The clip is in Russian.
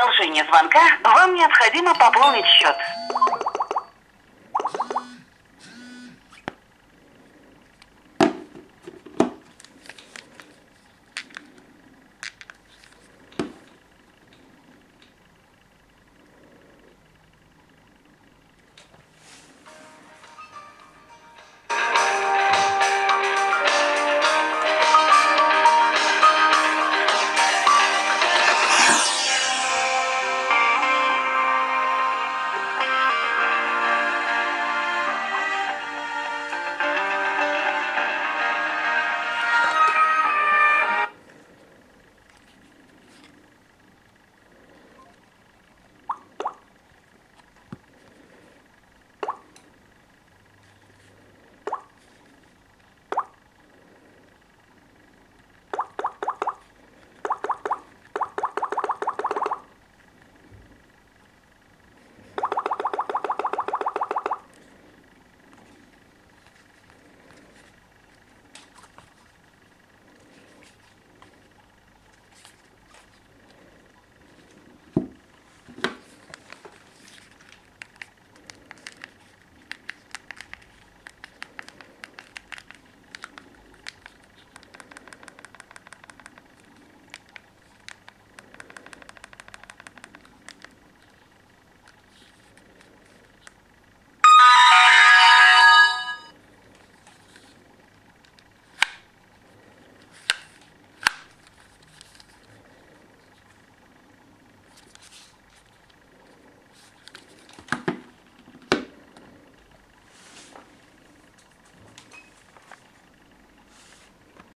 продолжение звонка вам необходимо пополнить счет.